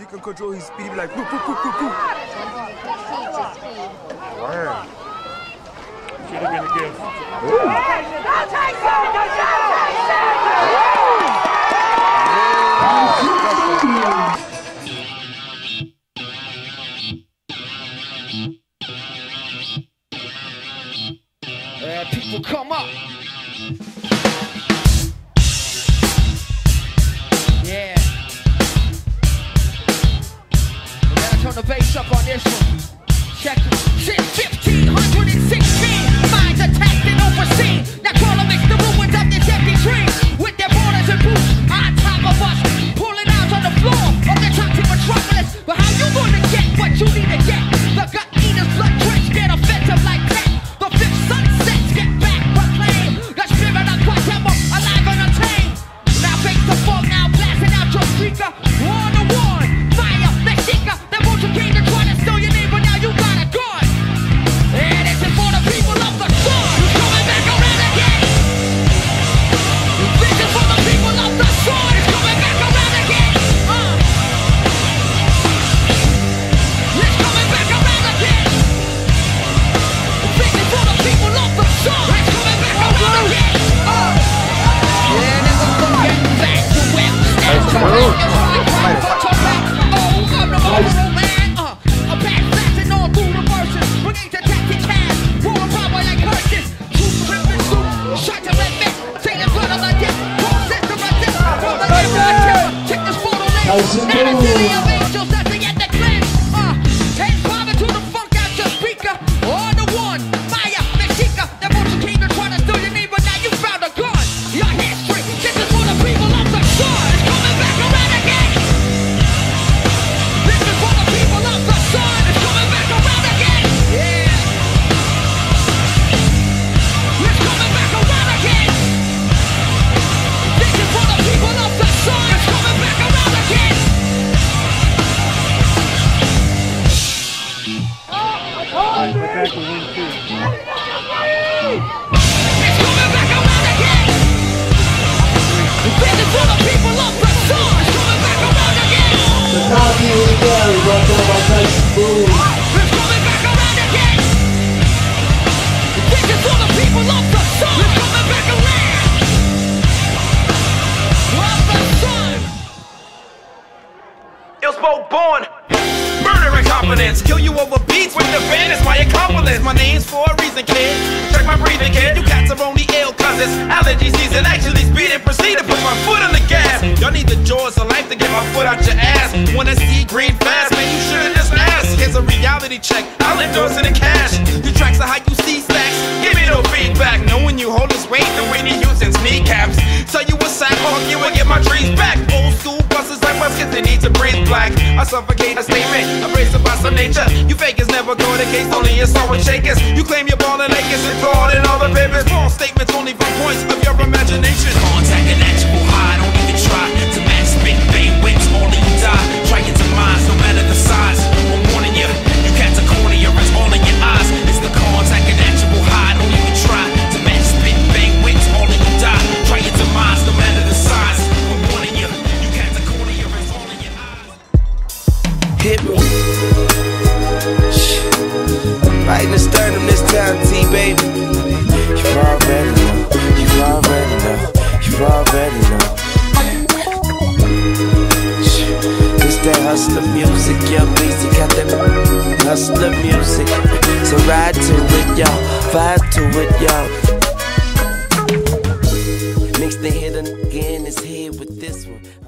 You can control his speed. He be like, poo, poo, poo, poo, poo. Word. Should have been a gift. Uh, people come up. Yeah. Turn the bass up on this one. Check it. Since 1516, minds attacked and overseen. Now crawl amidst the ruins of this empty dream. With their borders and boots on top of us. Pulling out on the floor of the toxic metropolis. But how you gonna get what you need to get? The gut eaters, blood drenched, get offensive like that. This photo list. Back to win two. It's coming. It's coming back around again. For the people of the sun. It's coming back around. Of the sun. Born. Incompetence. Kill you over beats with the band is my accomplice. My name's for a reason, kid. Check my breathing, kid. You cats are only ill cause it's allergy season. Actually speed and proceed to put my foot on the gas. Y'all need the jaws of life to get my foot out your ass. Wanna see green fast, man? You should've just asked. Here's a reality check. I'll endorse it in cash. The tracks are how you see stacks. Give me no feedback. Knowing you hold this weight, the Whitney Houston's kneecaps. Tell you a sack hawk, you will get my dreams back. I suffocate a statement, abrasive by some nature. You fakers never go the case, only it's all with shakers. You claim you're ballin' Lakers and fraud in all the papers. False statements only from points of your imagination. Contact Right in the sternum this time, T baby. You already know. You already know. You already know. This that hustler music, young Weezy got that hustler music. So ride to it, y'all. Vibe to it, y'all. The hit again, his head with this one.